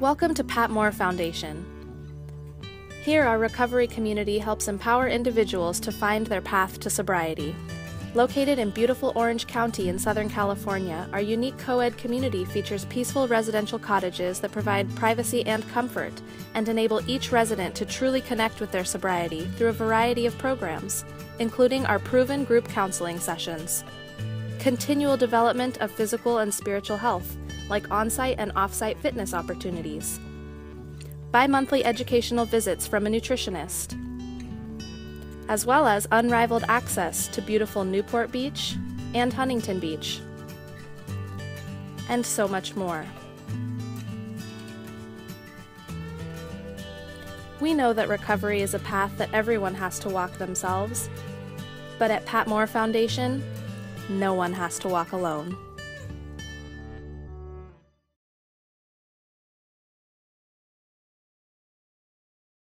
Welcome to Pat Moore Foundation. Here, our recovery community helps empower individuals to find their path to sobriety. Located in beautiful Orange County in Southern California, our unique co ed community features peaceful residential cottages that provide privacy and comfort and enable each resident to truly connect with their sobriety through a variety of programs, including our proven group counseling sessions. Continual development of physical and spiritual health, like on site and off site fitness opportunities. Bi monthly educational visits from a nutritionist as well as unrivaled access to beautiful Newport Beach and Huntington Beach, and so much more. We know that recovery is a path that everyone has to walk themselves, but at Pat Moore Foundation, no one has to walk alone.